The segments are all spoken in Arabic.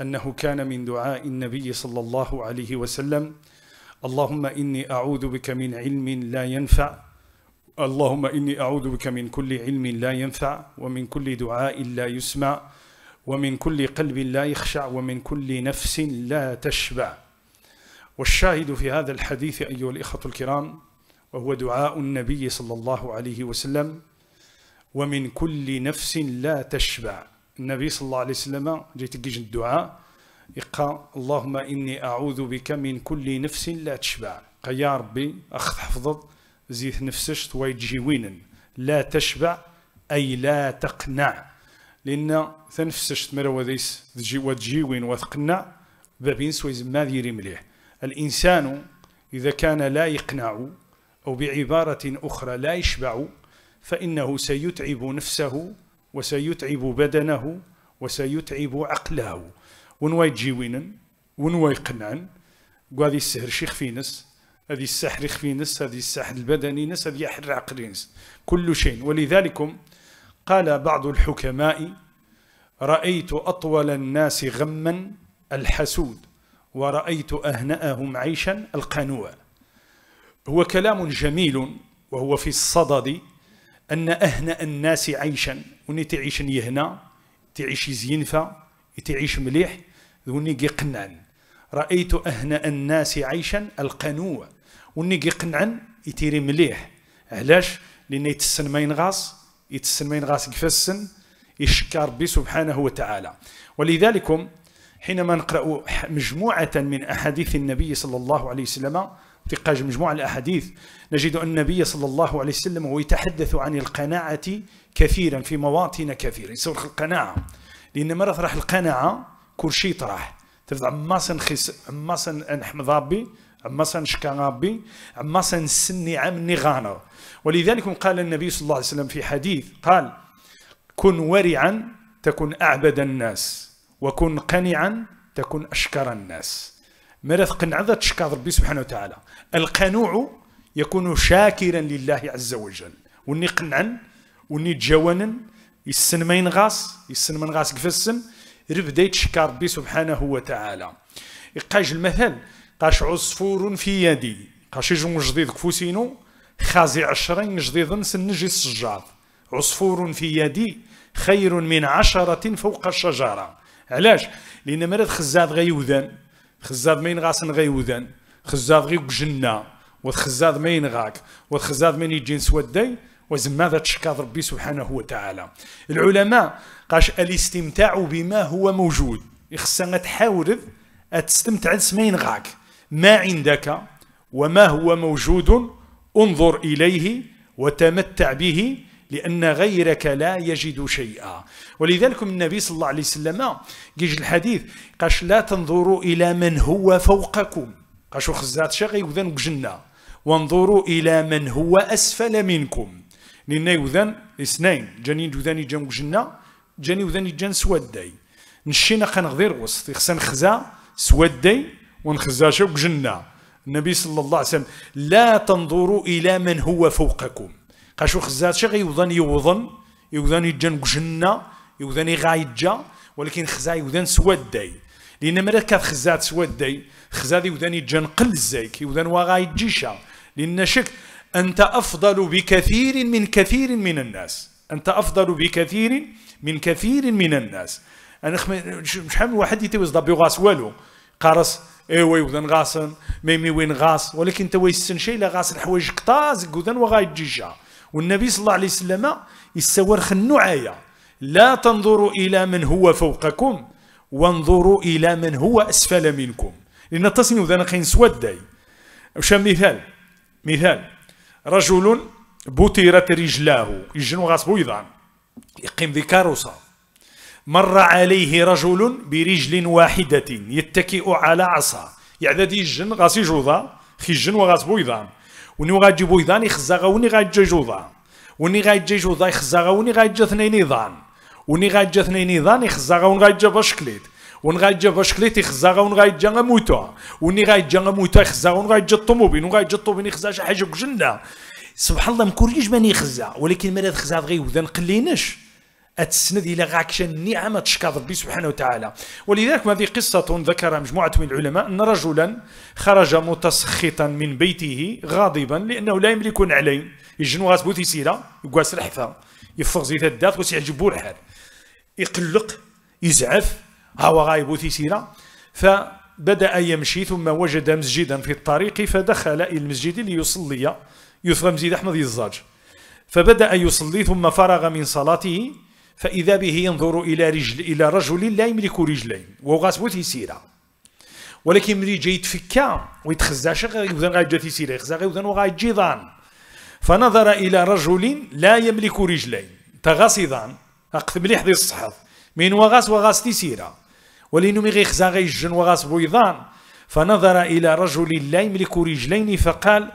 أنه كان من دعاء النبي صلى الله عليه وسلم اللهم إني أعوذ بك من علم لا ينفع اللهم إني أعوذ بك من كل علم لا ينفع ومن كل دعاء لا يسمع ومن كل قلب لا يخشع ومن كل نفس لا تشبع. والشاهد في هذا الحديث أيها الإخوة الكرام وهو دعاء النبي صلى الله عليه وسلم ومن كل نفس لا تشبع. النبي صلى الله عليه وسلم جيت تجيج الدعاء يقى اللهم إني أعوذ بك من كل نفس لا تشبع. يا ربي أخذ حفظت زيت نفسش ويجي لا تشبع أي لا تقنع. لأن تنفسش تمرا وذيس وتجي وين وتقنع بابين سويز ما ديري مليح. الإنسان إذا كان لا يقنع أو بعبارة أخرى لا يشبع فإنه سيتعب نفسه وسيتعب بدنه وسيتعب عقله. ونواي تجيوينا ونواي قنعن؟ وهذه السهر شيخ فينس هذه السحر فينس هذه السحر البدني نس هذه يحر عقلينس؟ كل شيء. ولذلك قال بعض الحكماء رأيت أطول الناس غما الحسود ورأيت أهنأهم عيشا القنوع. هو كلام جميل وهو في الصدد أن أهنأ الناس عيشا. وني تعيش يهنأ تعيش زينفا تعيش مليح. وني قنعن رأيت أهنأ الناس عيشا القنوع. وني قنعن يتيري مليح. علاش؟ لأن يتسن ما ينغاص يتسن ما ينغاص كفسن يشكى ربي سبحانه وتعالى. ولذلك حينما نقرأ مجموعة من أحاديث النبي صلى الله عليه وسلم تقاج مجموعة الأحاديث نجد أن النبي صلى الله عليه وسلم هو يتحدث عن القناعة كثيرا في مواطن كثيرة يسوق القناعة لأن مرة راح القناعة كل شيء طرح. تفضل عماسا خس عماسا نحمد ربي عماسا نشكى ربي عماسا نسني عمني غانا ولذلك قال النبي صلى الله عليه وسلم في حديث قال كن ورعا تكن أعبد الناس وكن قنعا تكن أشكر الناس. مرث قنعة تشكر ربي سبحانه وتعالى. القنوع يكون شاكرا لله عز وجل. وني قنعا وني تجوانا يسن ما ينغاص يسن ما ينغاص كفسن ربدا يتشكى ربي سبحانه وتعالى. يقاج المثل قاش عصفور في يدي قاش يجم جديد كفوسينو خازي عشرين جديد سنجي السجاد عصفور في يدي خير من عشرة فوق الشجرة علاش؟ لأن مرات خزاد غيوذان خزاد ما ينغاس غيوذان خزاد غيو جنة وخزاد ما ينغاك وخزاد من سودي وزماذا تشكاذ ربي سبحانه وتعالى. العلماء قاش الاستمتاع بما هو موجود. يخصنا تحاول تستمتع ما ينغاك ما عندك وما هو موجود انظر إليه وتمتع به لأن غيرك لا يجد شيئا. ولذلك النبي صلى الله عليه وسلم جيج الحديث قاش لا تنظروا إلى من هو فوقكم. قاشو خزات شغي وذن بجنة. وانظروا إلى من هو أسفل منكم. لأن يوذن إثنين. جاني وذن جنب جنة جاني وذن جن سودي نشينا غير وسط. يخسن خزا سودي ونخزا شو بجنة. النبي صلى الله عليه وسلم لا تنظروا إلى من هو فوقكم. قاشو خزات شي غيوضن يوضن يوضن يجن جنة يوضن يغايجا ولكن خزا يوضن سوداي لأن مرات كانت خزات سوداي خزا يوضن يجن قل زيك يوضن وغايجيشا لأن شك انت افضل بكثير من كثير من الناس انت افضل بكثير من كثير من الناس أنا شحال من واحد يتوز ضبي غاس والو قارص ايوا يوذن غاسن ميمي وين غاس ولكن تو يسن شي لا غاس الحوايج قطاز قودن وغايجيشا والنبي صلى الله عليه وسلم يسور خنوعايا لا تنظروا إلى من هو فوقكم وانظروا إلى من هو أسفل منكم. لأن تصنيف ذا نقين سوداي وش مثال؟ مثال رجل بطرت رجلاه يجنو غاس بويضان يقيم ذي كاروسا مر عليه رجل برجل واحدة يتكئ على عصا. يعدد يجن غاس يجوضا خيجن وغاس بويضان. وني غاجي بويضان يخزاغا وني غاجي جوضا وني غاجي جوضا يخزاغا وني غاجي ثنين نظام وني غاجي ثنين نظام يخزاغا وني غاجي بشكليت ون غاجي بشكليت يخزاغا ون غاجي موتا وني غاجي موتا يخزاغا ون غاجي الطوموبيل ون غاجي الطوموبيل يخزا شي حاجة بجنة سبحان الله مكوريش ماني يخزا ولكن مرات خزا غير وذا نقلينش أتسند إلى غاكشن النعمة تشكر ربي سبحانه وتعالى. ولذلك هذه قصة ذكرها مجموعة من العلماء أن رجلا خرج متسخطا من بيته غاضبا لأنه لا يملك نعلين. يجنو غاس بوتي سيرة يقواس الحفا يفغ زيت الدات وسيعجبو الحال يقلق يزعف هو غايب سيرة. فبدأ يمشي ثم وجد مسجدا في الطريق فدخل إلى المسجد ليصلي يثغى مسجد أحمد الزاج. فبدأ يصلي ثم فرغ من صلاته. فإذا به ينظر إلى رجل إلى رجل لا يملك رجلين وهو غاسبو سيرة ولكن ملي جاي يتفكا ويتخزى غيوذن غايجا تيسيرا يخزى غيوذن وغايجي ضان فنظر إلى رجل لا يملك رجلين تغاصي أقف مليح ذي الصحف. من وغاس وغاس تيسيرا ولينو مي غيخزا غيجن وغاس بويضان فنظر إلى رجل لا يملك رجلين فقال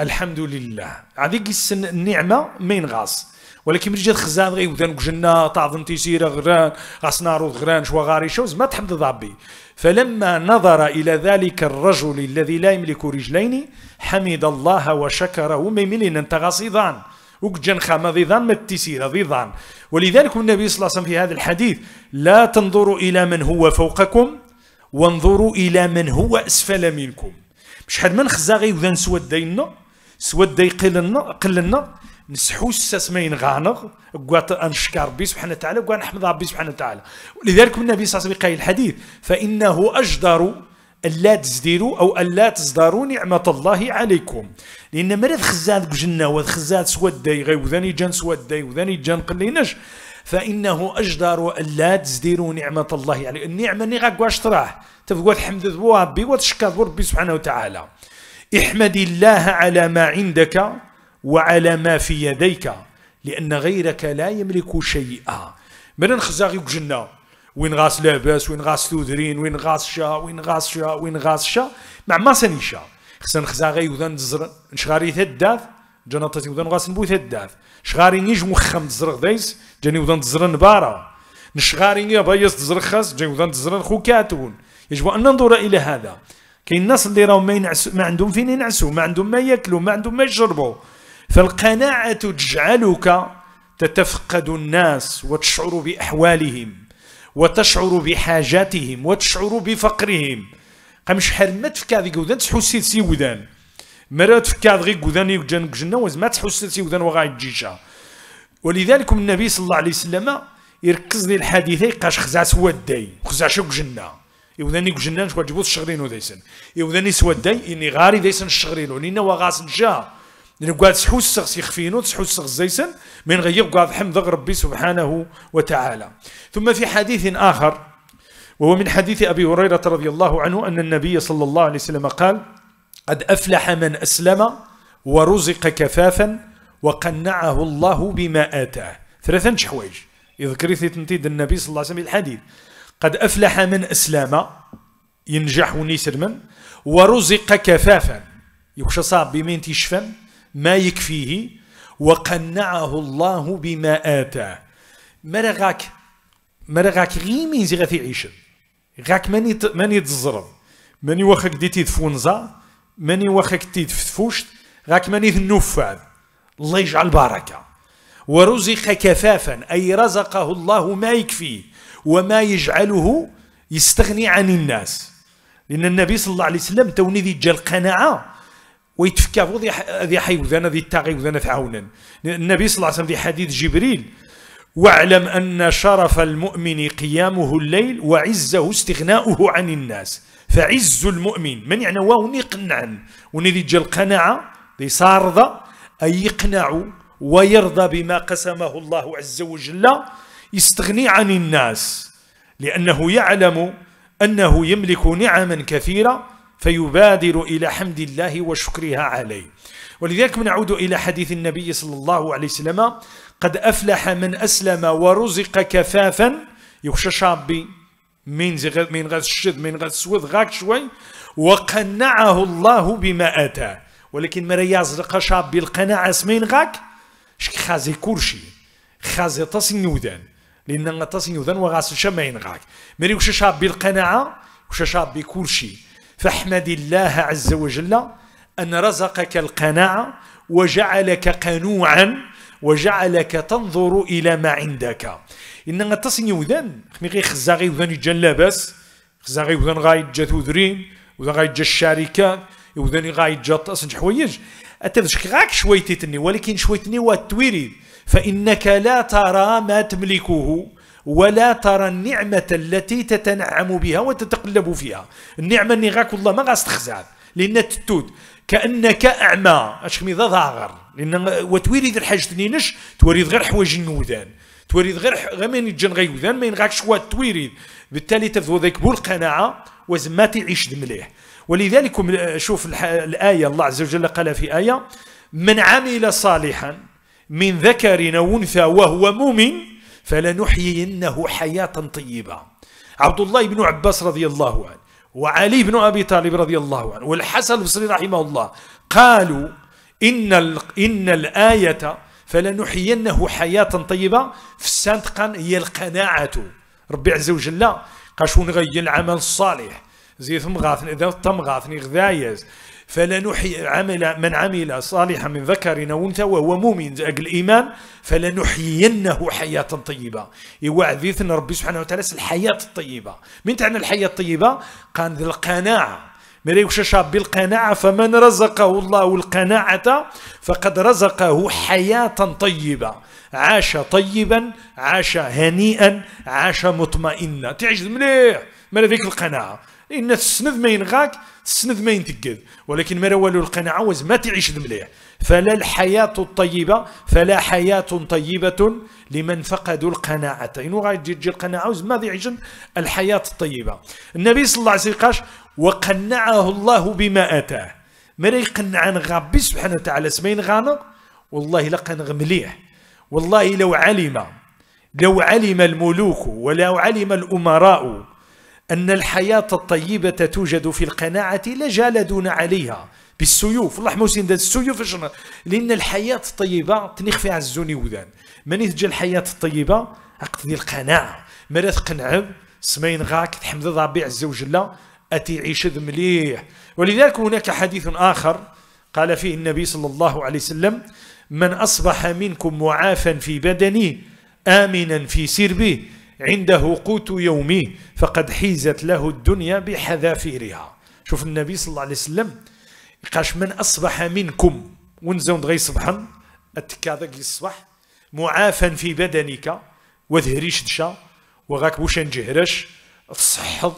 الحمد لله. هذيك النعمة مين غاص ولكن ملي جات خزان غير وذان جنة تعظم تيسيرا غران غاس نارو غران شوا غاري شوز ما تحمد ربي فلما نظر إلى ذلك الرجل الذي لا يملك رجلين حمد الله وشكره ميملين انت غاصيضان وكجن خامة ضيضان ما التسيرة ضيضان ولذلك النبي صلى الله عليه وسلم في هذا الحديث لا تنظروا إلى من هو فوقكم وانظروا إلى من هو أسفل منكم. مش حد من خزاغي وذا سود دينا سود دي قلنا قلنا نسحو الساسمين غانغ قوات انشكر ربي سبحانه وتعالى قوات نحمد ربي سبحانه وتعالى. ولذلك النبي صلى الله عليه وسلم الحديث فإنه أجدر ألا تزديروا أو ألا تصدروا نعمة الله عليكم. لأن مرض خزاد جنة وخزاد سودي غي وذاني جان سودي وذاني جان قلينش فإنه أجدر ألا تزديروا نعمة الله عليكم النعمة اللي غاك واش تراح تبقى تحمد ربي وتشكر ربي سبحانه وتعالى. احمد الله على ما عندك. وعلى ما في يديك لأن غيرك لا يملك شيئا. من خزاغي جنة وين غاس لاباس وين غاس ثودرين وين غاس شا وين غاس شا وين غاس شا. مع ما سنيشا. خصنا خزاغي وذن تزر نشغاري ثداث جنطتي وذن غاس نبو ثداث شغاري نيج مخم تزرغ دايس جاني وذن تزر نبارا نشغاري نيا بايس تزر خاس جاني وذن تزر خوكاتون يجب أن ننظر إلى هذا. كاين الناس اللي راهم ما, ينعسو ما عندهم فين ينعسوا ما عندهم ما ياكلوا ما عندهم ما يشربوا. فالقناعة تجعلك تتفقد الناس وتشعر بأحوالهم وتشعر بحاجاتهم وتشعر بفقرهم. قام شحال ما تفكا ذيك ودان تحسي سي ودان. مرة تفكا ذيك ودان يجن جنة وزما تحس سي ودان وغا يجيشا ولذلك النبي صلى الله عليه وسلم يركز لي الحديثي قاش خزع سوداي خزع شوك جنة. يوداني جنة شكون جبوت الشغرين وديسن يوداني سوداي اني غاري ديسن الشغرين ولينا وغاس نجا سغس يخفينو تحوس سغس زيسن من غير قاعد حمد ربي سبحانه وتعالى. ثم في حديث آخر وهو من حديث أبي هريرة رضي الله عنه أن النبي صلى الله عليه وسلم قال قد أفلح من أسلم ورزق كفافا وقنعه الله بما آتاه. ثلاثة حوايج يذكر تنتيد النبي صلى الله عليه وسلم الحديث قد أفلح من أسلم ينجح ونيسر من ورزق كفافا. يخشى صعب بمين تشفن؟ ما يكفيه وقنعه الله بما آتاه مرغاك مرغاك غي مين زي غاثي عيش. غاك ماني ماني تزرب. ماني واخك ديتي تفونزا. ماني واخك تي تفوشت. غاك ماني النفاذ الله يجعل بركة ورزق كفافا أي رزقه الله ما يكفيه. وما يجعله يستغني عن الناس. لأن النبي صلى الله عليه وسلم توني ذي القناعة ويتفكر ذي حيوذنا ذي التاغي تعاونا النبي صلى الله عليه وسلم في حديث جبريل واعلم أن شرف المؤمن قيامه الليل وعزه استغناؤه عن الناس. فعز المؤمن من يعني واو يقنعا ونذي جا القناعة ذي صارضة أي يقنع ويرضى بما قسمه الله عز وجل يستغني عن الناس. لأنه يعلم أنه يملك نعما كثيرة فيبادر إلى حمد الله وشكرها عليه. ولذلك نعود إلى حديث النبي صلى الله عليه وسلم قد أفلح من أسلم ورزق كفافا. يخشى شابي من زغ من غد الشد من غد السود غاك شوي. وقنعه الله بما آتاه ولكن مرا يزرق شابي القناعة سمين غاك؟ شك خازي كورشي. خازي تصين ودان لأن تصين ودان وغاس شمين غاك. مري وش شابي القناعة؟ وش شابي كورشي. فاحمد الله عز وجل أن رزقك القناعة وجعلك قنوعا وجعلك تنظر إلى ما عندك. إن تصني وذن خمي غي خزاغي وذن يجن لاباس خزاغي وذن غاي جا ثوذرين وذن غاي جا الشركات وذن غاي جا تصن حوايج. غاك شويتني ولكن شويتني والتويري فإنك لا ترى ما تملكه. ولا ترى النعمة التي تتنعم بها وتتقلب فيها. النعمة اللي غاك الله ما غاستخزع لأن تتود كأنك أعمى. أش ميضا ظاغر. لأن وتوريد الحاجة نينش توريد غير حوايج النوذان توريد غير غير من يجن غيوذان ما ينغاكش وا توريد بالتالي تفضو ذاك بول قناعة وزما تعيش مليح. ولذلك شوف الآية الله عز وجل قال في آية من عمل صالحا من ذكر أو أنثى وهو مؤمن فلنحيينه حياة طيبة. عبد الله بن عباس رضي الله عنه وعلي بن أبي طالب رضي الله عنه والحسن البصري رحمه الله قالوا إن, إن الآية فلنحيينه حياة طيبة. في السانتقان هي القناعة. ربي عز وجل قال شون غي العمل الصالح؟ زي ثم غاثني إذا تم غاثني غذايز فلنحيي عمل من عمل صالحا من ذكر أو أنثى وهو مؤمن الإيمان فلنحيينه حياة طيبة. يوعديثنا ربي سبحانه وتعالى الحياة الطيبة. من تعني الحياة الطيبة؟ قال ذي القناعة. مري شاب بالقناعة فمن رزقه الله القناعة فقد رزقه حياة طيبة. عاش طيبا عاش هنيئا عاش مطمئنا. تعيش مليح. ما ذيك القناعة؟ إن تسند ما ينغاك تسند ما ينتقد. ولكن ما والو القناعة وز ما تعيش مليح فلا الحياة الطيبة فلا حياة طيبة لمن فقدوا القناعة. إنه غادي تجي القناعة وز ما يعيش الحياة الطيبة. النبي صلى الله عليه وسلم وقنعه الله بما أتاه. مرا يقنع ربي سبحانه وتعالى سمين غانا؟ والله لقن مليح والله لو علم لو علم الملوك ولو علم الأمراء أن الحياة الطيبة توجد في القناعة لجالدون عليها. بالسيوف. الله محسن ذات السيوف شنو؟ لأن الحياة الطيبة تنخفي على الزوني وذان. من يتجي الحياة الطيبة؟ أقتدي القناعة. مرات قنعب سمين غاك تحمد ربي عز وجل. أتي عيش مليح. ولذلك هناك حديث آخر قال فيه النبي صلى الله عليه وسلم من أصبح منكم معافا في بدنه آمنا في سربه. عنده قوت يومه فقد حيزت له الدنيا بحذافيرها. شوف النبي صلى الله عليه وسلم قاش من أصبح منكم ونزون دغي صبحا التكاذك الصباح معافا في بدنك وذهريش دشا وغاك بوش نجهرش تصحض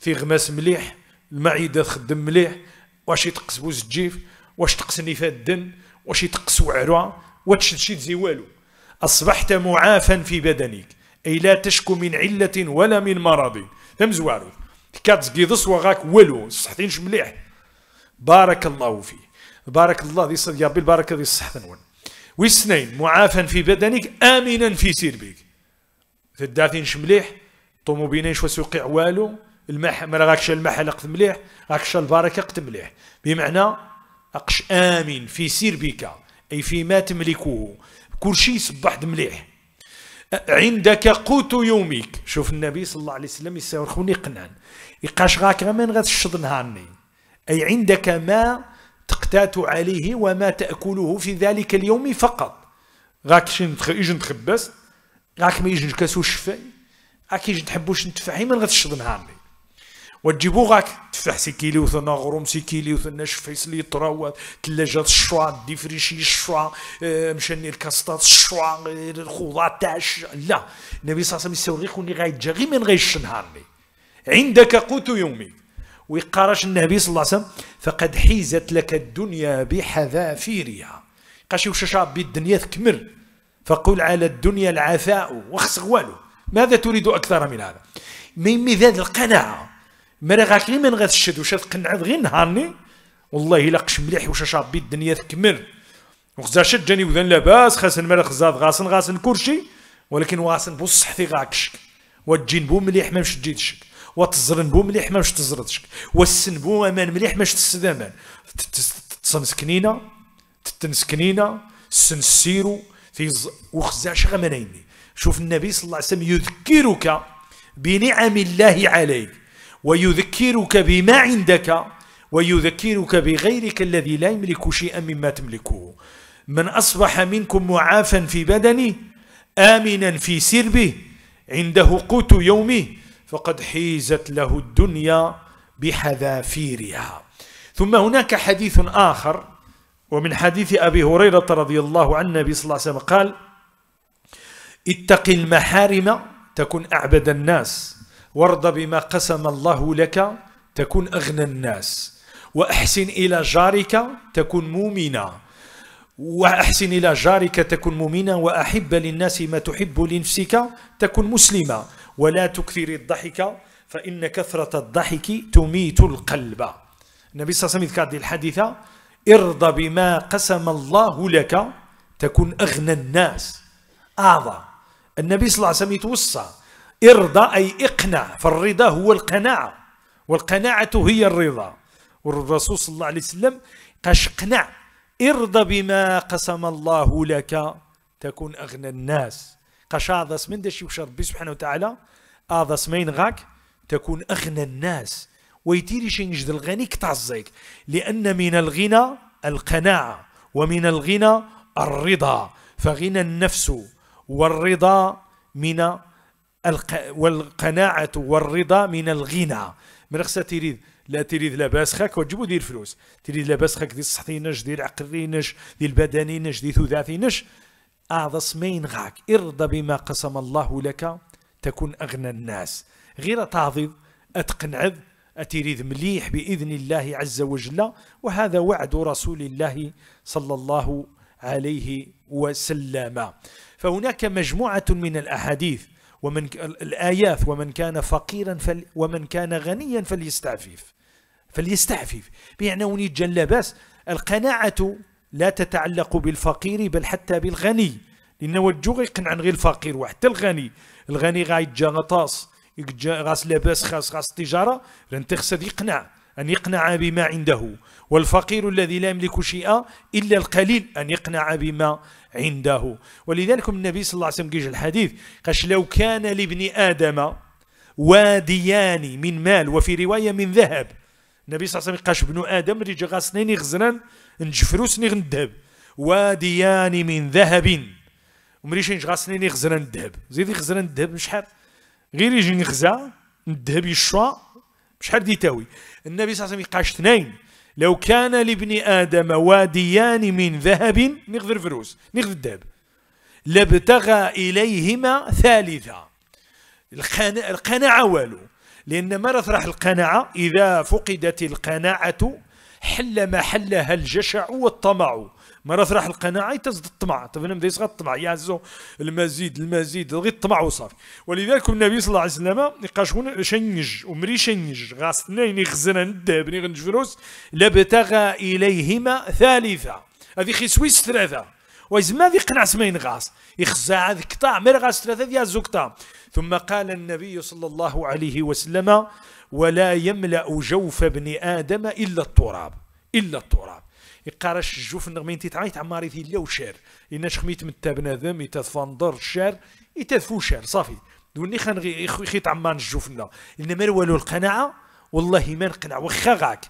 في غماس مليح المعدة تخدم مليح واش يتقس بوز الجيف واش تقس نفات الدم واش يتقس وعروة واش تشي والو. أصبحت معافا في بدنك. أي لا تشكو من علة ولا من مرض. ثم زوارو؟ كاتزكي ضس وغاك ولو صحتينش مليح. بارك الله فيه بارك الله ذي صد يا بالبركة ذي الصحة نون. واثنين معافا في بدنك آمنا في سيربك في الداثين مليح طوموبينيش وسوقع والو المح ما غاكش المحل قد مليح غاكش البركة قد مليح. بمعنى أقش آمن في سيربك أي فيما تملكه كل شيء صبح مليح. عندك قوت يومك. شوف النبي صلى الله عليه وسلم يساور خوني قنعن يقاش غاك غمان غتشد نهارني. أي عندك ما تقتات عليه وما تأكله في ذلك اليوم فقط. غاك يجي نتخبس. غاك ما يجي نكاسو الشفاي غاك يجي نتحبوش نتفاحي من غتشد نهارني. وتجيبو غاك تفتح سي كيلو ثنا غروم سي كيلو ثنا شفيس لي طراوات ثلاجات الشوا ديفريشي الشوا آه مشاني الكاستات الشوا الخضار تاع لا. النبي صلى الله عليه وسلم يسوي غير كوني غايتجا غير من غيش نهارني. عندك قوت يومي. ويقارش النبي صلى الله عليه وسلم؟ فقد حيزت لك الدنيا بحذافيرها. قاشي وش شاب الدنيا تكمر فقل على الدنيا العفاء وخص والو. ماذا تريد أكثر من هذا؟ من ميزان القناعة؟ مرا غاك غير من غتشد واش تقنعد غير نهارني؟ والله إلا قش مليح واش شابي الدنيا تكمل. وخزا شد جاني وذن لاباس خاصن مرا خزاد غاسن غاسن كلشي ولكن واسن بو صحتي غاكشك وتجين بو مليح ما مش تجيدشك وتزرن بو مليح ما مش تزردشك والسن بو أمان مليح ماش تسدامان تصن سكنينة تتن سكنينة السن السيرو في وخزا شغمنيني شوف النبي صلى الله عليه وسلم يذكرك بنعم الله عليك. ويذكرك بما عندك ويذكرك بغيرك الذي لا يملك شيئا مما تملكه. من أصبح منكم معافا في بدنه آمنا في سربه عنده قوت يومه فقد حيزت له الدنيا بحذافيرها. ثم هناك حديث آخر ومن حديث أبي هريرة رضي الله عن النبي صلى الله عليه وسلم قال اتق المحارم تكن أعبد الناس وارض بما قسم الله لك تكن أغنى الناس. وأحسن إلى جارك تكن مؤمنا وأحسن إلى جارك تكن مؤمنا وأحب للناس ما تحب لنفسك تكن مسلما ولا تكثر الضحك فإن كثرة الضحك تميت القلب. النبي صلى الله عليه وسلم هذه الحديثة ارضى بما قسم الله لك تكن أغنى الناس. أعظم النبي صلى الله عليه وسلم يتوصى. ارضى أي اقنع فالرضا هو القناعة والقناعة هي الرضا. والرسول صلى الله عليه وسلم قاش اقنع ارضى بما قسم الله لك تكون أغنى الناس. قاش هذا من دشي وش ربي سبحانه وتعالى؟ هذا سمين غاك تكون أغنى الناس. ويتيري شي نجد الغني كتعزيك لأن من الغنى القناعة ومن الغنى الرضا. فغنى النفس والرضا من. والقناعة والرضا من الغنى. من خصها تريد لا تريد لاباس خاك وتجيبو دير فلوس. تريد لاباس خاك ديال الصحتينش ديال العقلينش ديال البدنينش ديال ثلاثينش أعظى سمين غاك. ارضى بما قسم الله لك تكون أغنى الناس. غير تعظيم أتقنعذ أتريد مليح بإذن الله عز وجل. وهذا وعد رسول الله صلى الله عليه وسلم. فهناك مجموعة من الأحاديث ومن الآيات ومن كان فقيرا فل ومن كان غنيا فليستعفف فليستعفف. بيعنوني جل بس القناعة لا تتعلق بالفقير بل حتى بالغني لأن وجو يقنع غير الفقير وحتى الغني. الغني غايتجا غطاس غاس لاباس خاص غاس التجارة لأن تخسد يقنع. أن يقنع بما عنده والفقير الذي لا يملك شيئا إلا القليل أن يقنع بما عنده. ولذلك النبي صلى الله عليه وسلم قيج الحديث قاش لو كان لابن آدم واديان من مال وفي رواية من ذهب النبي صلى الله عليه وسلم قاش ابن آدم ريجا غاسنين يغزنان نجفروس نغن الذهب واديان من ذهب. ومريش غاسنين يغزنان الذهب زيد يغزنان الذهب شحال غير يجي نغزا الذهب يشوا شحال ديتاوي؟ النبي صلى الله عليه وسلم قاش اثنين لو كان لابن آدم واديان من ذهب نغذر فلوس نغذر الذهب. لابتغى إليهما ثالثا. القناعة والو. لأن ما راح القناعة؟ إذا فقدت القناعة حل محلها الجشع والطمع. مرة راح القناعة تزد الطمع. تفهم بدا يصغر الطمع. يعزو المزيد المزيد غير الطمع وصافي. ولذلك النبي صلى الله عليه وسلم هنا شنج ومري شنج. غاس اثنين يخزنا الذهب غنج فلوس لابتغى إليهما ثالثة هذه خيسويس ثلاثة. وإذا ما ذي قنع سمين غاس؟ يخزع هذا قطع مر غاس ثلاثة ديال زوكتا ثم قال النبي صلى الله عليه وسلم ولا يملأ جوف ابن آدم إلا التراب. إلا التراب. يقارش الجوف النغمين تيتعايت عماري في اللو شار إن شخميت من بنادم يتفندر الشار يتدفو شار صافي. دوني خان خيت عمان الجوف لنا إنما والو القناعة؟ والله ما نقنع. وخا غاك.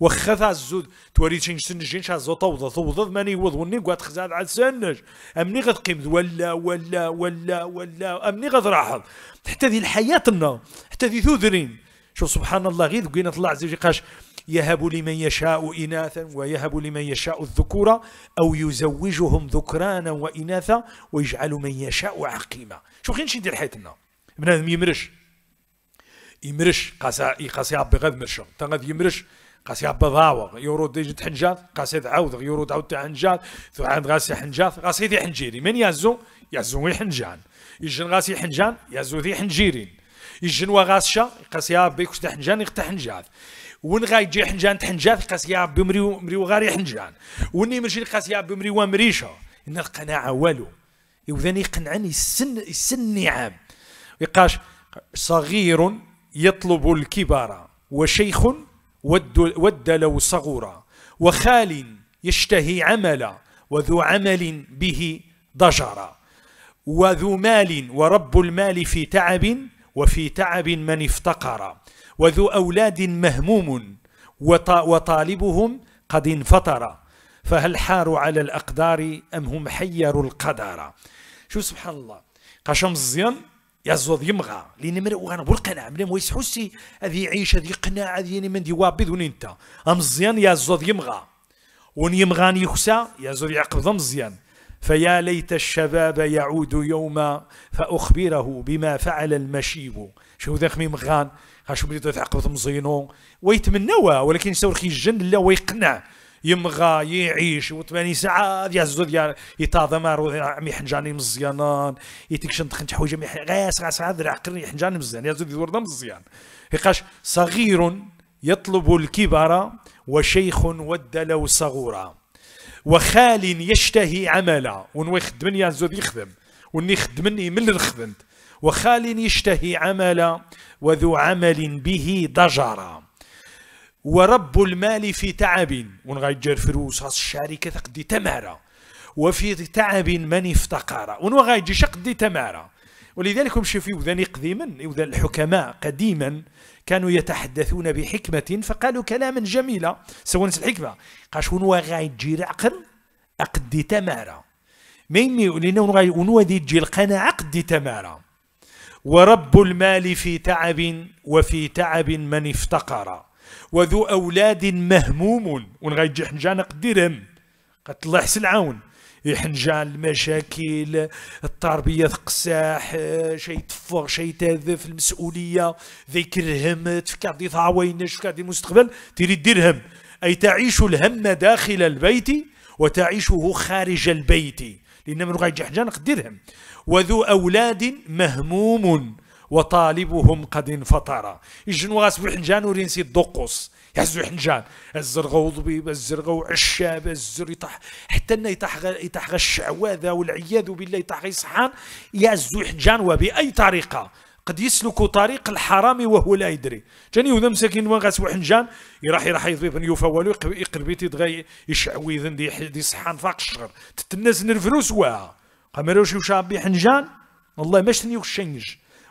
وخا ذا الزود. توري شين سنجين شا زو طوضة طوضة ماني وضوني قوات خزاد على سنج. أمني غد قيمت ولا ولا ولا ولا أمني غد راحل حتى ذي الحياة حتى ذي ثوذرين. شوف سبحان الله غير قينا طلع زي قاش يهب لمن يشاء إناثا ويهب لمن يشاء الذكورة أو يزوجهم ذكرانا وإناثا ويجعل من يشاء عقيما. شو خين شي دير حياتنا. بنادم يمرش. يمرش. قاسا قاسا يعبي غاد مرشا تغاد يمرش. قاس يعبى ضاوغ. يورو ديجي حنجات قاس عاود يورو عاود حنجات عند غاسي حنجات غاسي دي حنجيري. من يازو يازو حنجان. يجن غاسي حنجان؟ يازو ذي حنجيرين. يجن وغاسشا قاس يا بيكوش حنجان يقطع حنجات. ون غاي جي حنجان تحنجات قاس يا بمريو مريو غاري حنجان. وني مرشي قاس يا بمريو مريشا إن القناعة والو. يوذاني يقنعني السن السن نعم يقاش صغير يطلب الكبار وشيخ ود, ود لو صغورا. وخال يشتهي عملا وذو عمل به ضجرا. وذو مال ورب المال في تعب وفي تعب من افتقر وذو أولاد مهموم وطالبهم قد انفطر. فهل حاروا على الأقدار أم هم حيروا القدر؟ شو سبحان الله قاشا مزيان يزود يمغى. لأن مرا وأنا بالقناع ملي ما يسحوسي هذه يعيش هذه يقنع هذه يعني من دي وابد وننتا مزيان يزود يمغى. ون يمغان يخسى يزود يعقب مزيان فيا ليت الشباب يعود يوما فأخبره بما فعل المشيب. شو ذاك مغان شو بديت تعقب مزينو. ويتمنوا ولكن يسوي خي الجن لا ويقنع. يمغى يعيش وثماني ساعات يهزو ديال يتاضمر عمي حنجاني مزيانان. يتكشن تخنت حوايج مي غاس غاس هذا عقلني حنجاني مزيان. يهزو ديال مزيان. هيقاش صغير يطلب الكبر وشيخ ود لو صغورا. وخال يشتهي عملا. ونوي خدمني يهزو يخدم. وني خدمني من الخدمت وخال يشتهي عملا وذو عمل به ضجرا. ورب المال في تعب. ونغيجر فلوس هاس الشركة تقدي تمارا. وفي تعب من افتقر. ونغيجي شقدي تمارا. ولذلك هم شوفوا ذني قديما إذا الحكماء قديما. كانوا يتحدثون بحكمة فقالوا كلاما جميلا. سواء الحكمة. قاش ونوا غايجي عقل؟ أقدي تمارا ميمي لنا ونوا دي تجي القناعة؟ قدي تمارا ورب المال في تعب وفي تعب من افتقر. وذو أولاد مهموم. حنجان قديرهم؟ قد الله يحنجان المشاكل التربية قساح شي تفغ شي تذف المسؤولية ذيك الهم تفكر دي ثعوينش تفكر دي المستقبل تريد درهم أي تعيش الهم داخل البيت وتعيشه خارج البيت. لأن من غير حنجان قدرهم وذو أولاد مهموم وطالبهم قد انفطر. يجنوا غاسبو حنجان ورينسي الدقوس؟ يهزو حنجان الزرغو ضبيب الزرغو عشاب الزر يطح حتى إنه يطح يطح الشعوذة والعياذ بالله يطح يصحان يهزو حنجان وبأي طريقة. قد يسلك طريق الحرام وهو لا يدري. جاني وذا مساكين وين غاسبو حنجان يراح يراح يضيف يوفى والو يقربيتي دغي يشعوذ دي, دي صحان فاق الشغر تتناس الفلوس واه قامروش وشابي حنجان والله ما شتني وشنج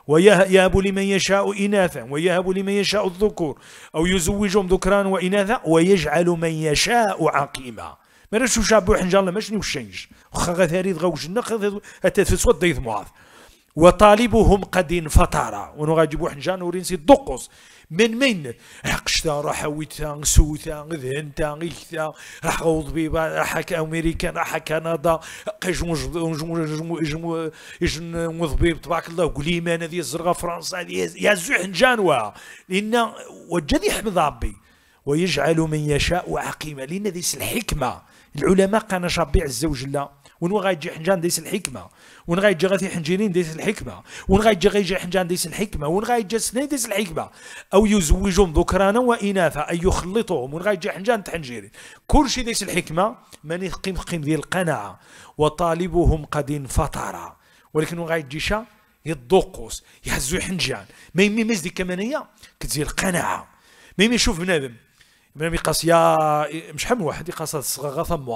ويهب لمن يشاء إناثا ويهب لمن يشاء الذكور أو يزوجهم ذكران وإناثا ويجعل من يشاء عقيما. ما رشو شابو حنجان ما شنو الشنج وخا غثاري غوش النخ أتفسوت ديث معاذ. وطالبهم قد انفطر. ونغاجبو حنجان ورينسي الدقص من من؟ حقشتا راح ويتا سوتا ذهنتا غيكتا راح غوض بيبا راح أمريكا راح كندا قجم جم جم وضبيب تبارك الله قليما هذه الزرقاء فرنسا يا زوح جانوا لأن وجد يحمد ربي ويجعل من يشاء عقيما لأن ذي الحكمة. العلماء كان شابع الزوج الله ون غايجي حنجان ديس الحكمة. ون غايجي غاثي حنجيرين ديس الحكمة. ون غايجي غيجي حنجان ديس الحكمة. ون غايجي سنين ديس الحكمة. أو يزوجهم ذكرانا وإناثا. أي يخلطهم. ون غايجي حنجان تحنجيرين. كل شيء ديس الحكمة من يقيم قيم ذي القناعة. وطالبهم قد انفطر. ولكن غايجي شا؟ يدقوس يهزو حنجان. ما يمي مزدي كمانية كتزي القناعة. ما يمي يشوف بنادم. بنادم يقاس يا مش حمل واحد يقاس الصغاغة ثم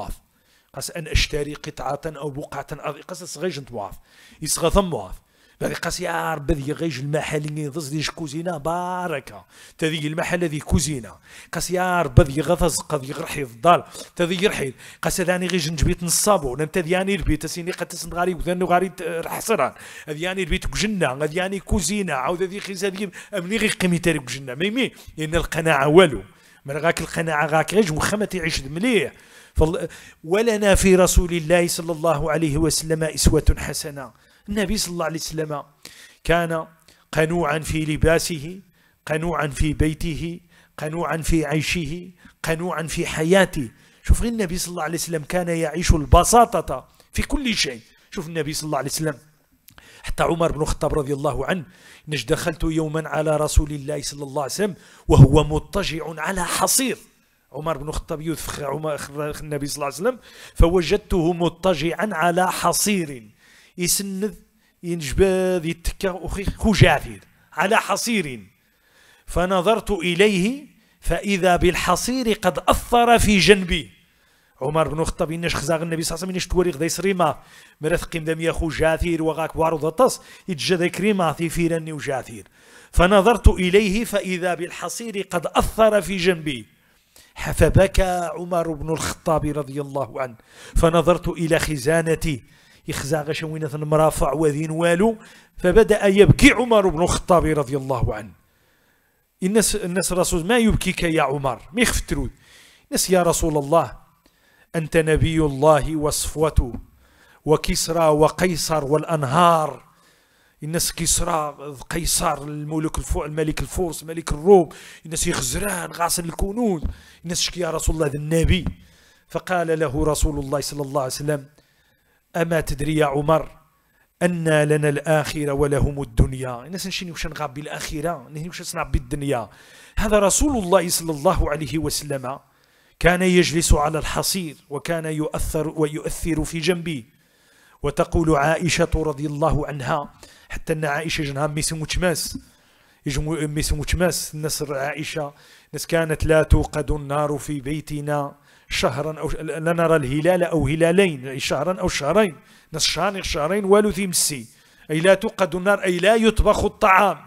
قاس أن أشتري قطعة أو بقعة أرض قاس صغيج نتواف يصغى ثم واف. بعد قاس يا رب ذي غيج المحل اللي ديش كوزينة باركة. تذي المحل ذي كوزينة. قاس يا رب ذي غثز قد يغرحي الضال تذي يرحيل قاس ذاني غيج نجبيت نصابو. نمت ذياني البيت سيني قد تسند غاري وذنو غاري حصران ذياني البيت كجنة ذياني كوزينة. عاود ذي خيز ذي أمني غي قيمي تاريك كجنة. ميمي إن القناعة والو. من غاك القناعة غاك غيج وخمة يعيش مليح. ولنا في رسول الله صلى الله عليه وسلم إسوة حسنة. النبي صلى الله عليه وسلم كان قنوعا في لباسه قنوعا في بيته قنوعا في عيشه قنوعا في حياته. شوف النبي صلى الله عليه وسلم كان يعيش البساطة في كل شيء. شوف النبي صلى الله عليه وسلم حتى عمر بن الخطاب رضي الله عنه نج دخلت يوما على رسول الله صلى الله عليه وسلم وهو مضطجع على حصير. عمر بن الخطاب يوثق عمر النبي صلى الله عليه وسلم فوجدته مضطجعا على حصير. يسند ينجباد يتكا خو جاثير على حصير. فنظرت إليه فإذا بالحصير قد أثر في جنبي. عمر بن الخطاب إنش خزاغ النبي صلى الله عليه وسلم إنش توريق ديس ريما مرث قيم دم يخو جاثير وغاك وارو ضطس يتجد كريما في فيرني وجاثير فنظرت إليه فإذا بالحصير قد أثر في جنبي. فبكى عمر بن الخطاب رضي الله عنه. فنظرت إلى خزانتي. يخزا غشوينة مرافع وذين والو. فبدأ يبكي عمر بن الخطاب رضي الله عنه. الناس الناس رسول ما يبكيك يا عمر؟ ما يخفترون الناس يا رسول الله أنت نبي الله وصفوته وكسرى وقيصر والأنهار. الناس كسرى قيصر الملك الفو الملك الفرس ملك الروم الناس يخزران غاصن الكنوز الناس شكي يا رسول الله ذا النبي. فقال له رسول الله صلى الله عليه وسلم أما تدري يا عمر أن لنا الآخرة ولهم الدنيا. الناس نشيني وش نغاب بالآخرة نهي وش نصنع بالدنيا هذا رسول الله صلى الله عليه وسلم كان يجلس على الحصير وكان يؤثر ويؤثر في جنبي وتقول عائشة رضي الله عنها حتى أن عائشة جنها ميسي متماس ميسي متماس الناس عائشة ناس كانت لا توقد النار في بيتنا شهرا أو لا نرى الهلال أو هلالين شهرا أو شهرين. ناس شهرين شهرين والو تيمسي أي لا توقد النار أي لا يطبخ الطعام.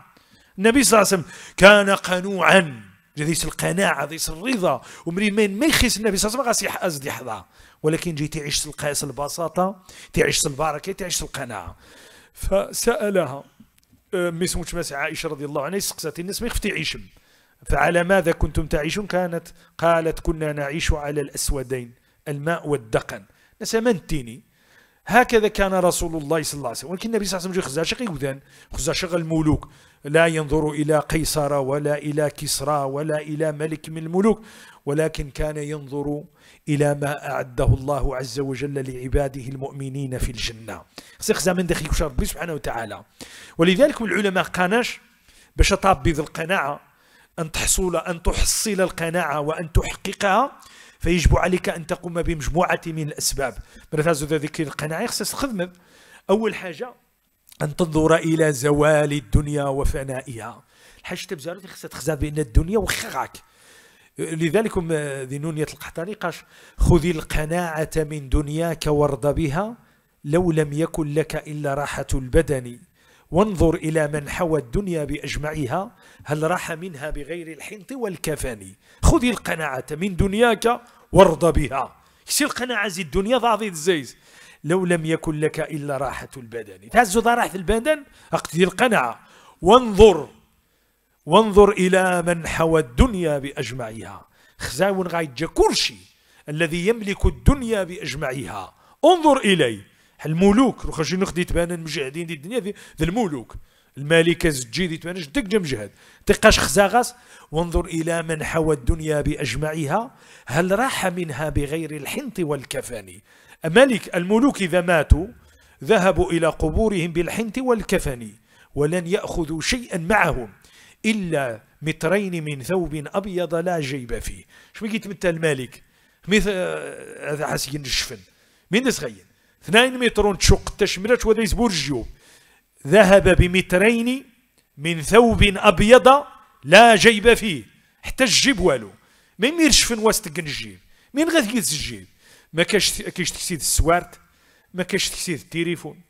النبي صلى الله عليه وسلم كان قنوعا. ذيس القناعة ذيس الرضا. ومري مين ما يخيس النبي صلى الله عليه وسلم غاسي أزدي حظا ولكن جي تعيش القياس البساطة تعيش البركة تعيش القناعة. فسألها آه، ميس متماس عائشة رضي الله عنها سقسات الناس ما يخفتي يعيشم فعلى ماذا كنتم تعيشون؟ كانت قالت كنا نعيش على الأسودين الماء والدقن. نسمنتيني هكذا كان رسول الله صلى الله عليه وسلم. ولكن النبي صلى الله عليه وسلم خزا شقي وذان خزا شغل الملوك. لا ينظر إلى قيصر ولا إلى كسرى ولا إلى ملك من الملوك. ولكن كان ينظر إلى ما أعده الله عز وجل لعباده المؤمنين في الجنة. خصي من دخيل ربي سبحانه وتعالى. ولذلك العلماء قاناش باش تابض القناعة أن تحصل أن تحصل القناعة وأن تحققها فيجب عليك أن تقوم بمجموعة من الأسباب. مرتاز ذكر القناعة خصك تخدم أول حاجة أن تنظر إلى زوال الدنيا وفنائها. الحاجة تبزارو خصها تخزى بأن الدنيا وخغاك لذلك ذي نونية القحطاني قاش خذ القناعة من دنياك وارض بها لو لم يكن لك إلا راحة البدن. وانظر إلى من حوى الدنيا بأجمعها هل راح منها بغير الحنط والكفن. خذ القناعة من دنياك وارض بها. يصير القناعة زي الدنيا ضاضي الزيز؟ لو لم يكن لك إلا راحة البدن. تهز راحة البدن أقتدي القناعة. وانظر وانظر إلى من حوى الدنيا بأجمعها. خزاون غايجا كرشي الذي يملك الدنيا بأجمعها. انظر إلي. الملوك خرجي نخدي تبان المجاهدين دي الدنيا ذي الملوك. الملكة زجي دي تبان دك جا مجهد تقاش خزاغس وانظر إلى من حوى الدنيا بأجمعها. هل راح منها بغير الحنط والكفن ملك الملوك إذا ماتوا ذهبوا إلى قبورهم بالحنط والكفن ولن يأخذوا شيئا معهم. إلا مترين من ثوب أبيض لا جيب فيه. شو قلت مثل الملك مثل هذا حسين الشفن. من تسغين اثنين مترون تشق تشمرت وذا يزبور الجيوب ذهب بمترين من ثوب أبيض لا جيب فيه. حتى الجيب والو. ما يميرش في وسط الجيب؟ من غادي الجيب؟ ما كاش كاش تكسيد السوارت؟ ما كاش تكسيد التليفون؟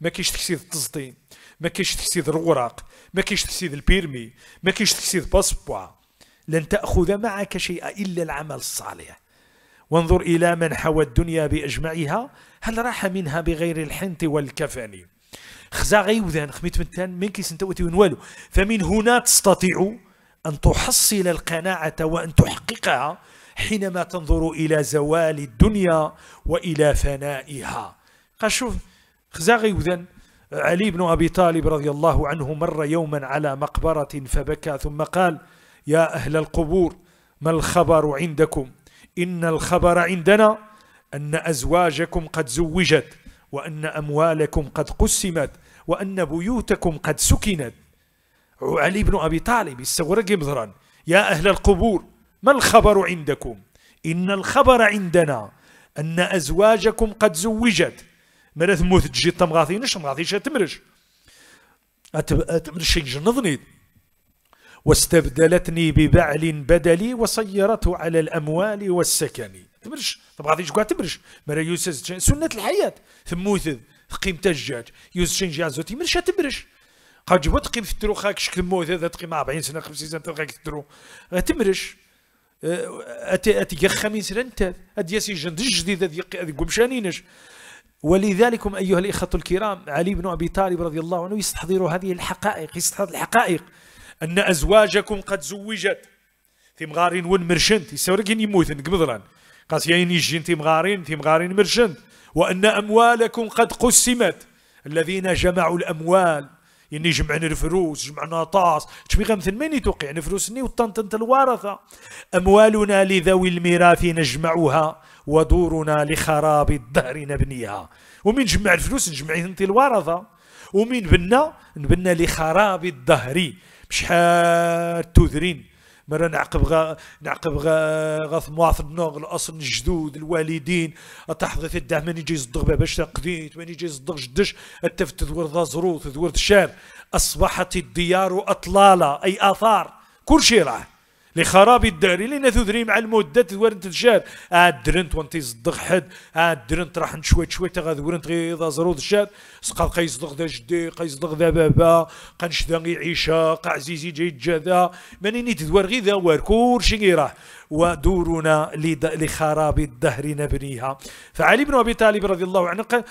ما كاش تكسيد التسطين ما كاينش تكسيد الوراق ما كاينش تكسيد ال permis ما كاينش تكسيد passeport لن تأخذ معك شيئا إلا العمل الصالح. وانظر إلى من حوى الدنيا بأجمعها هل راح منها بغير الحنط والكفن؟ خزا غيوذان خميت متان من كيس انت والو. فمن هنا تستطيع أن تحصل القناعة وأن تحققها حينما تنظر إلى زوال الدنيا وإلى فنائها. قال شوف خزا غيوذان علي بن أبي طالب رضي الله عنه مر يوما على مقبرة فبكى ثم قال يا أهل القبور ما الخبر عندكم؟ إن الخبر عندنا أن أزواجكم قد زوجت وأن أموالكم قد قسمت وأن بيوتكم قد سكنت. علي بن أبي طالب السورق مضرا يا أهل القبور ما الخبر عندكم؟ إن الخبر عندنا أن أزواجكم قد زوجت مرا تموت تجي تمغاثينش تمغاثيش تمرش أتمرش جنضني. واستبدلتني ببعل بدلي وصيرته على الأموال والسكن. تمرش. تمغاثيش قاعد تمرش. مرا يوسس سنة الحياة. تموت قيم تجاج. يوسس جازو تمرش تمرش. قد جبت تقيم في الترو خاك شكل موت هذا تقيم 40 سنة 50 سنة تلقاك الترو تمرش. أتي أتي خمين سرنت أدي يسي جند جديد أدي أدي قمشانينش. ولذلك أيها الإخوة الكرام علي بن أبي طالب رضي الله عنه يستحضر هذه الحقائق يستحضر الحقائق. أن أزواجكم قد زوجت. في مغارين ون مرشنت يسوركين يموتن قبضران قاس يين يجين في مغارين في مغارين مرشنت وأن أموالكم قد قسمت. الذين جمعوا الأموال يعني جمعنا الفلوس جمعنا طاس. تشبيغا مثل من يتوقع يعني فلوسني وطنطنت الورثة أموالنا لذوي الميراث نجمعها ودورنا لخراب الدهر نبنيها. ومن جمع الفلوس نجمع أنت الورثة ومن بنا نبنى لخراب الدهر. بشحال تذرين؟ مرة نعقب غا نعقب غا غاث مواث النوغ الأصل الجدود الوالدين في الدعم من يجي يصدق باش تقديت من يجي يصدق جدش ألتفت تدور ذا زروط تدور الشام أصبحت الديار أطلالة أي آثار كل شيء راه لخراب الدار لين تدري مع المده تورنت تشار عاد درنت وانت يصدق حد. عاد درنت راح شوي شوي تغاد ورنت غير ذا زرود شاد سقط قيصدق ذا جدي قيصدق ذا بابا قنش ذا عيشة قا عزيزي جاي جذا مانيني تدور غير ذا وار كلشي راح. ودورنا لخراب الدهر نبنيها. فعلي بن أبي طالب رضي الله عنه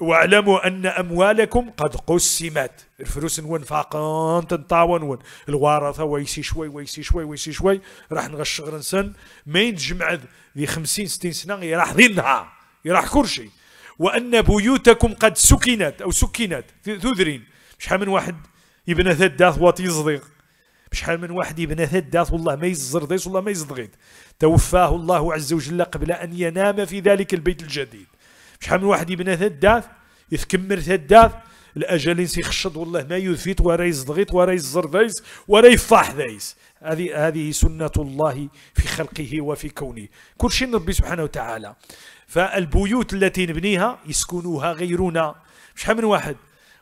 واعلموا أن أموالكم قد قسمت. الفلوس نون فاقون تنطاون ون الورثه ويسي شوي ويسي شوي ويسي شوي. راح نغش غرنسن ما ينجمع ذي خمسين ستين سنة راح ذنها يراح كل شيء وأن بيوتكم قد سكنت أو سكنت. تذرين شحال من واحد يبنى ثداث وات يصدق؟ شحال من واحد يبنى ثداث والله ما يزر ديس والله ما يصدغيت توفاه الله عز وجل قبل أن ينام في ذلك البيت الجديد. شحال من واحد يبنى ثداث يتكمر ثداث الأجل يخشد والله ما يثيت ولا يزدغيت ولا يزر ذيس ولا يفاح ذيس. هذه هذه سنة الله في خلقه وفي كونه. كل شيء ربي سبحانه وتعالى. فالبيوت التي نبنيها يسكنوها غيرنا. شحال من واحد؟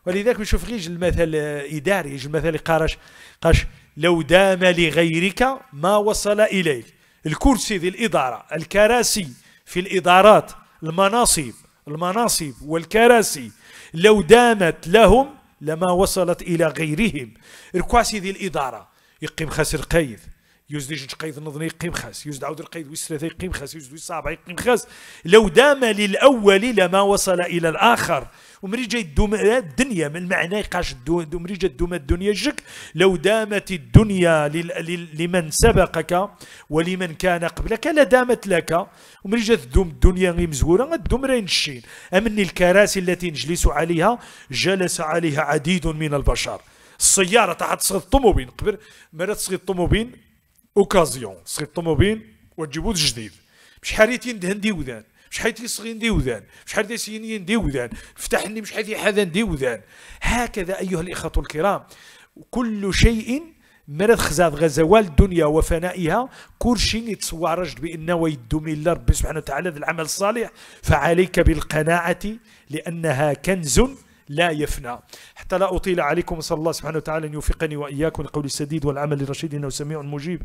ولذلك نشوف غير المثل إداري المثل قارش قاش لو دام لغيرك ما وصل إليك. الكرسي ذي الإدارة الكراسي في الإدارات المناصب. المناصب والكراسي. لو دامت لهم لما وصلت إلى غيرهم. الكواسي ذي الإدارة. يقيم خاسر قيد يزدي قيد نظني يقيم خاس يزد عود القيد ويسرث يقيم خاس يزد الصابع يقيم خاس لو دام للأول لما وصل إلى الآخر ومريجة الدوم الدنيا من المعنى يقاش مريجة الدوم الدنيا جك لو دامت الدنيا لمن سبقك ولمن كان قبلك لدامت لك. ومريجة الدوم الدنيا غير مزورة الدوم رين الشين أمني الكراسي التي نجلس عليها جلس عليها عديد من البشر. السيارة تحت صغير الطوموبين قبل مرات صغير الطوموبين أوكازيون صغير الطوموبين وتجيبو جديد. شحال يتين دي وذان شحال يصغي ندي وذان شحال يسيني ندي وذان فتحني مش حيث حدا ندي وذان هكذا أيها الإخوة الكرام كل شيء مرض خزاد غزوال الدنيا وفنائها كل شيء يتصورج بأنه ويدو من الله ربي سبحانه وتعالى العمل الصالح فعليك بالقناعة لأنها كنز لا يفنى. حتى لا أطيل عليكم صلى الله سبحانه وتعالى أن يوفقني وإياكم القول السديد والعمل الرشيد إنه سميع مجيب.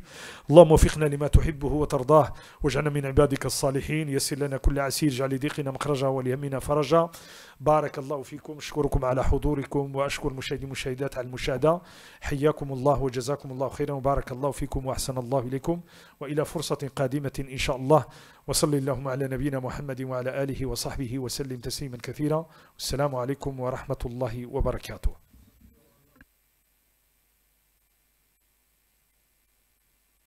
اللهم وفقنا لما تحبه وترضاه. واجعلنا من عبادك الصالحين. يسر لنا كل عسير جعل ضيقنا مخرجا وليهمنا فرجا. بارك الله فيكم. أشكركم على حضوركم وأشكر مشاهدي المشاهدات على المشاهدة. حياكم الله وجزاكم الله خيرا وبارك الله فيكم وأحسن الله إليكم. وإلى فرصة قادمة إن شاء الله. وصلي اللهم على نبينا محمد وعلى آله وصحبه وسلم تسليما كثيرا. والسلام عليكم ورحمة الله وبركاته.